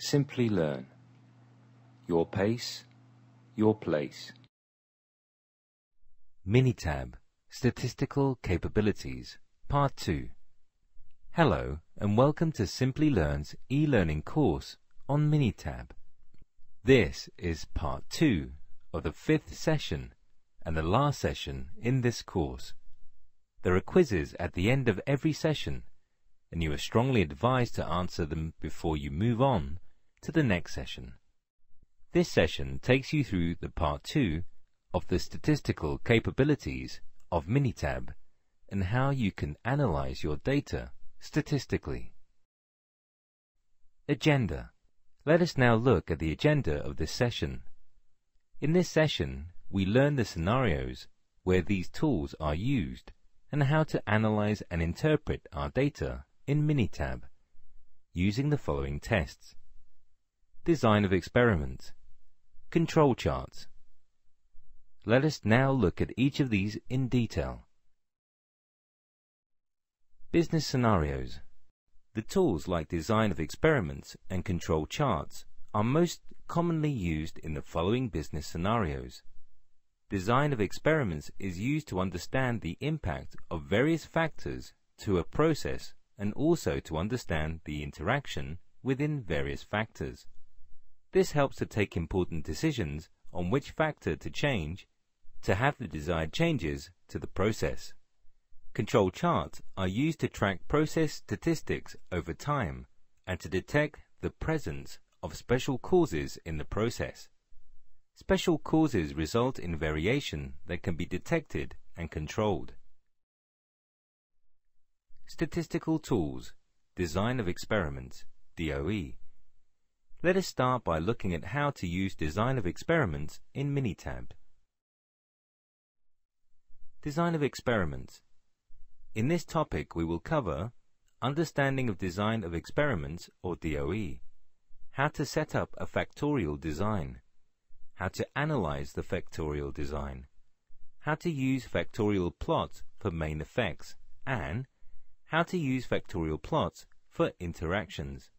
Simplilearn. Your pace, your place. Minitab Statistical Capabilities Part 2 Hello and welcome to Simplilearn's e-learning course on Minitab. This is part 2 of the fifth session and the last session in this course. There are quizzes at the end of every session and you are strongly advised to answer them before you move on to the next session. This session takes you through the part 2 of the statistical capabilities of Minitab and how you can analyze your data statistically. Agenda. Let us now look at the agenda of this session. In this session, we learn the scenarios where these tools are used and how to analyze and interpret our data in Minitab using the following tests. Design of experiments, control charts. Let us now look at each of these in detail. Business scenarios. The tools like design of experiments and control charts are most commonly used in the following business scenarios. Design of experiments is used to understand the impact of various factors to a process and also to understand the interaction within various factors. This helps to take important decisions on which factor to change to have the desired changes to the process. Control charts are used to track process statistics over time and to detect the presence of special causes in the process. Special causes result in variation that can be detected and controlled. Statistical Tools Design of Experiments DOE Let us start by looking at how to use Design of Experiments in Minitab. Design of Experiments In this topic we will cover Understanding of Design of Experiments or DOE How to set up a factorial design How to analyze the factorial design How to use factorial plots for main effects and how to use factorial plots for interactions.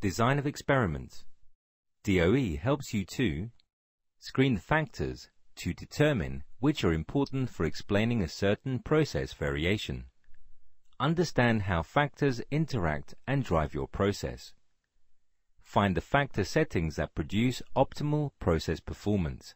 Design of experiments. DOE helps you to screen the factors to determine which are important for explaining a certain process variation. Understand how factors interact and drive your process. Find the factor settings that produce optimal process performance.